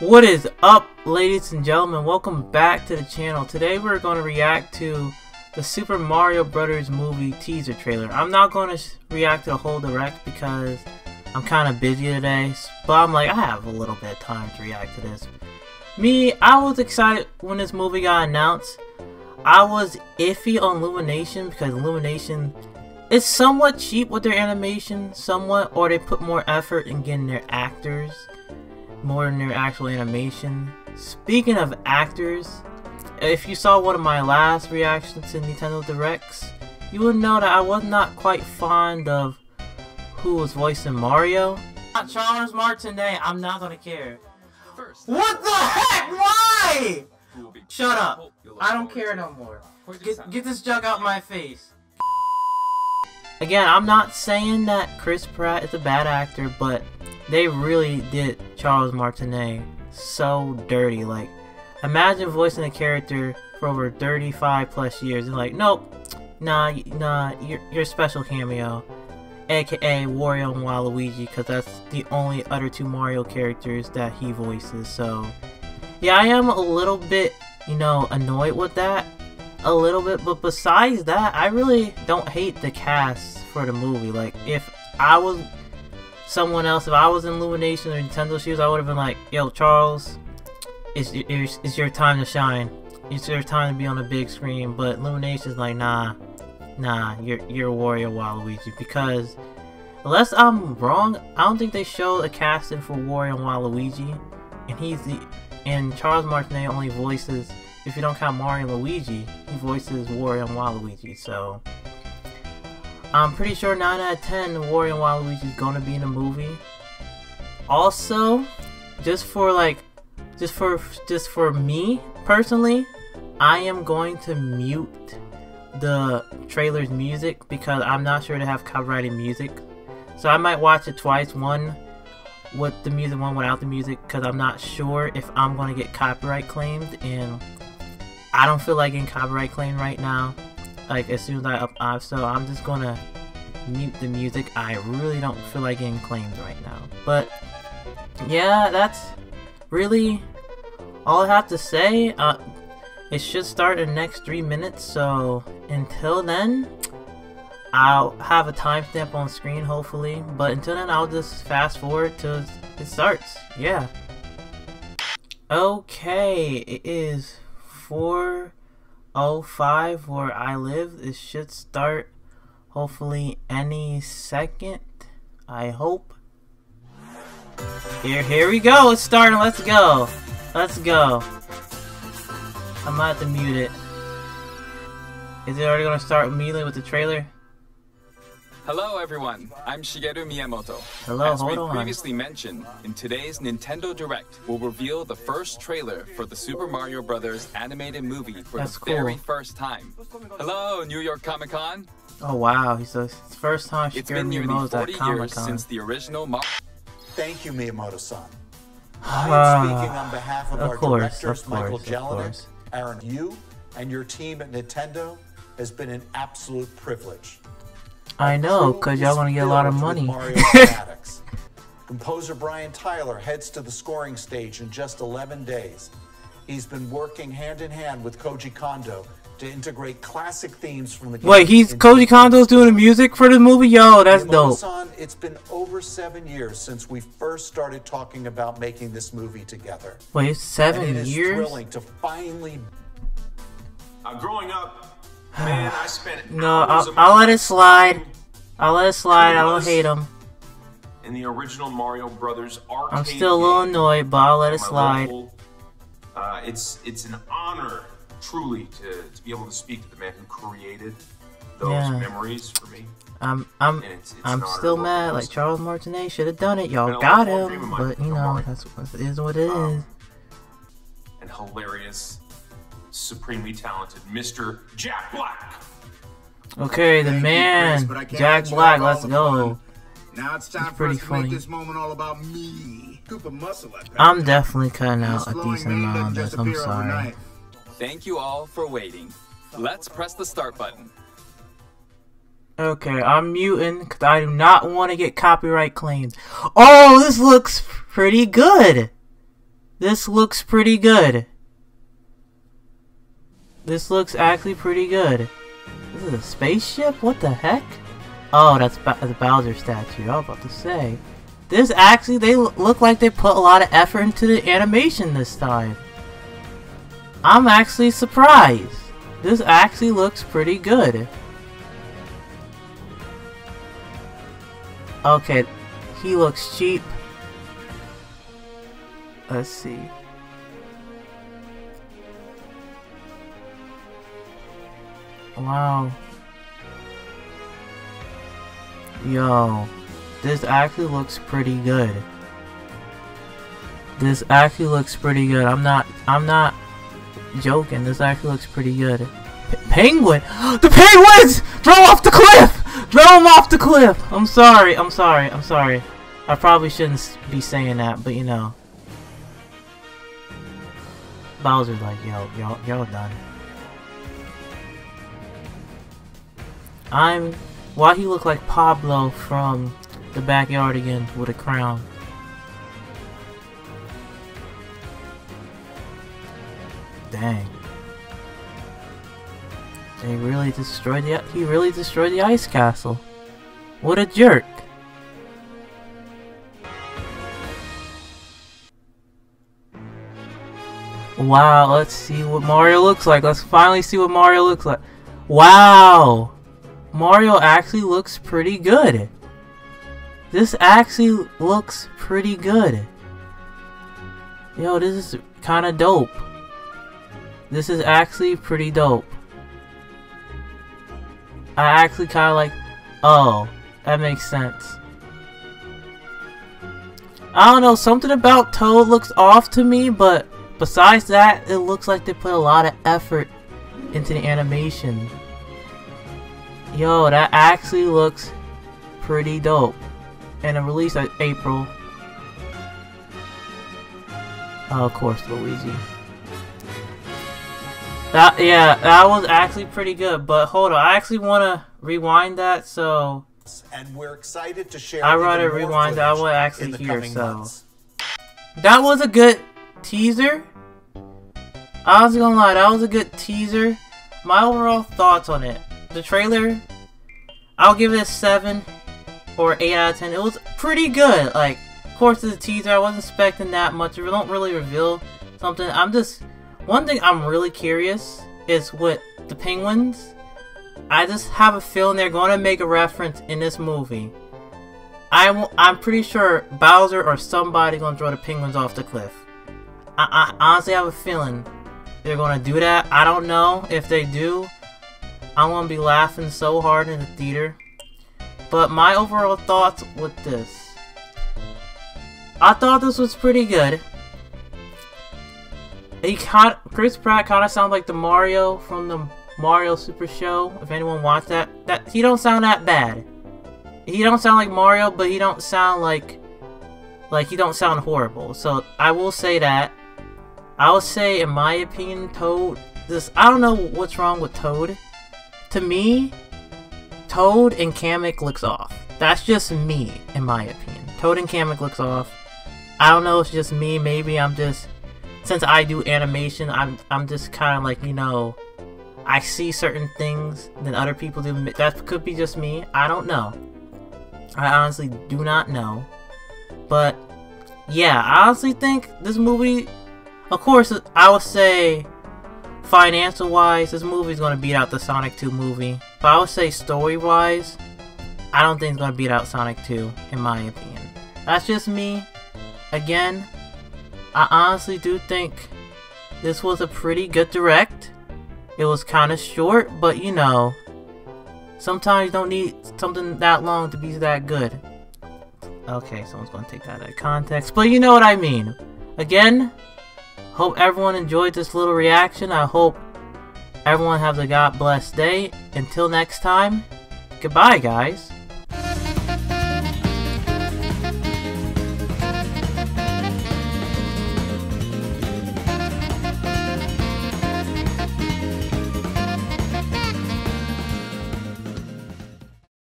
What is up, ladies and gentlemen? Welcome back to the channel. Today we're going to react to the Super Mario Brothers movie teaser trailer. I'm not going to react to the whole direct because I'm kind of busy today, but I'm like, I have a little bit of time to react to this. Me, I was excited when this movie got announced. I was iffy on Illumination because Illumination is somewhat cheap with their animation, somewhat, or they put more effort in getting their actors more in their actual animation. Speaking of actors, if you saw one of my last reactions to Nintendo Directs, you would know that I was not quite fond of who was voicing Mario. Not Charles Martinet, I'm not gonna care. What the heck? Why? Shut up. I don't care no more. Get, get this jug out of my face. Again, I'm not saying that Chris Pratt is a bad actor, but they really did Charles Martinet so dirty. Like, imagine voicing a character for over 35 plus years and like, nope, nah, nah, you're special cameo. AKA Wario and Waluigi, because that's the only other two Mario characters that he voices. So, yeah, I am a little bit, you know, annoyed with that. A little bit, but besides that, I really don't hate the cast for the movie. Like, if I was someone else, if I was in Illumination or Nintendo shoes, I would have been like, yo, Charles, it's, it's, it's your time to shine. It's your time to be on the big screen. But Illumination's like, nah, nah, you're, you're Wario Waluigi. Because, unless I'm wrong, I don't think they showed a casting for Wario and Waluigi. And he's the, and Charles Martinet only voices, if you don't count Mario and Luigi, he voices Wario and Waluigi. So, I'm pretty sure 9 out of 10 Wario and Waluigi is gonna be in a movie. Also, just for like, just for just for me personally, I am going to mute the trailer's music because I'm not sure to have copyrighted music. So I might watch it twice, one with the music, one without the music, because I'm not sure if I'm gonna get copyright claimed, and I don't feel like getting copyright claimed right now like as soon as I up uh, so I'm just gonna mute the music. I really don't feel like getting claimed right now. But yeah, that's really all I have to say. Uh, it should start in the next three minutes, so until then, I'll have a timestamp on screen hopefully. But until then, I'll just fast forward till it starts. Yeah. Okay, it is four 05 where I live. It should start hopefully any second. I hope. Here, here we go. It's starting. Let's go. Let's go. I'm about to mute it. Is it already gonna start immediately with the trailer? Hello everyone, I'm Shigeru Miyamoto. Hello, As hold we on. previously mentioned, in today's Nintendo Direct, we'll reveal the first trailer for the Super Mario Bros. animated movie for That's the cool. very first time. Hello, New York Comic Con. Oh wow, he's the first time It's Shigeru been nearly Miyamoto's at 40 years since the original Mario. Thank you, Miyamoto-san. I am speaking on behalf of, of our course, directors, of Michael course, of Jelenic, course. Aaron. You and your team at Nintendo has been an absolute privilege. I know, cause y'all is gonna get a lot of money. Composer Brian Tyler heads to the scoring stage in just 11 days. He's been working hand in hand with Koji Kondo to integrate classic themes from the game. Wait, he's Koji Kondo's doing the music for the movie? Yo, that's dope. Miyamoto-san, it's been over seven years since we first started talking about making this movie together. Wait, seven and it is years? thrilling to finally Uh, growing up, man, I spent no, I'll, I'll let it slide. I'll let it slide. I don't hate him. in the original Mario Brothers arcade. I'm still a little annoyed, but I'll let it slide. local. Uh, it's it's an honor, truly, to, to be able to speak to the man who created those Yeah. memories for me. I'm I'm it's, it's I'm still mad. Like. Charles Martinet should have done it. Y'all got lifelong dream of him, but you know that's what it is. What it Um, is. and hilarious, supremely talented Mr. Jack Black. Okay, the Thank you, man, Chris, but I can't Jack Black. Let's go. Now it's time It's for us pretty to funny. make this moment all about me. Scoop muscle I I'm definitely cutting And out a decent amount of just this. I'm sorry. overnight. Thank you all for waiting. Let's press the start button. Okay, I'm muting because I do not want to get copyright claimed. Oh, this looks pretty good. This looks pretty good. This looks actually pretty good. This is a spaceship? What the heck? Oh, that's ba the Bowser statue. I was about to say. This actually, they look like they put a lot of effort into the animation this time. I'm actually surprised. This actually looks pretty good. Okay, he looks cheap. Let's see. Wow. Yo, this actually looks pretty good. This actually looks pretty good. I'm not, I'm not joking. This actually looks pretty good. P penguin! The penguins! Throw off the cliff! Throw them off the cliff! I'm sorry, I'm sorry, I'm sorry. I probably shouldn't be saying that, but you know. Bowser's like, yo, yo, y'all done. I'm... Why he look like Pablo from the backyard again with a crown? Dang. They really destroyed the- he really destroyed the ice castle. What a jerk. Wow, let's see what Mario looks like. Let's finally see what Mario looks like. Wow! Mario actually looks pretty good. This actually looks pretty good. Yo, this is kind of dope. This is actually pretty dope. I actually kind of like, oh, that makes sense. I don't know, something about Toad looks off to me, but besides that, it looks like they put a lot of effort into the animation. Yo, that actually looks pretty dope. And a release in April. Oh, of course, Luigi. That yeah, that was actually pretty good. But hold on, I actually want to rewind that. So and we're excited to share. I rather rewind that. I want to actually hear. So months. that was a good teaser. I was gonna lie, that was a good teaser. My overall thoughts on it. The trailer, I'll give it a 7 or 8 out of 10. It was pretty good. Like, of course, it's a teaser. I wasn't expecting that much. It don't really reveal something. I'm just one thing I'm really curious is with the penguins. I just have a feeling they're going to make a reference in this movie. I'm, I'm pretty sure Bowser or somebody going to throw the penguins off the cliff. I, I honestly have a feeling they're going to do that. I don't know if they do. I'm to be laughing so hard in the theater. But my overall thoughts with this. I thought this was pretty good. He kind Chris Pratt kind of sounds like the Mario from the Mario Super Show. If anyone wants that, that he don't sound that bad. He don't sound like Mario, but he don't sound like like he don't sound horrible. So I will say that. I will say, in my opinion, Toad. This I don't know what's wrong with Toad. To me, Toad and Kamek looks off. That's just me, in my opinion. Toad and Kamek looks off. I don't know. It's just me. Maybe I'm just since I do animation, I'm I'm just kind of like you know, I see certain things than other people do. That could be just me. I don't know. I honestly do not know. But yeah, I honestly think this movie, of course, I would say financial wise, this movie is gonna beat out the Sonic 2 movie. But I would say story wise, I don't think it's gonna beat out Sonic 2, in my opinion. That's just me. Again, I honestly do think this was a pretty good direct. It was kind of short, but you know, sometimes you don't need something that long to be that good. Okay, someone's gonna take that out of context, but you know what I mean. Again, hope everyone enjoyed this little reaction. I hope everyone has a God blessed day. Until next time, goodbye, guys.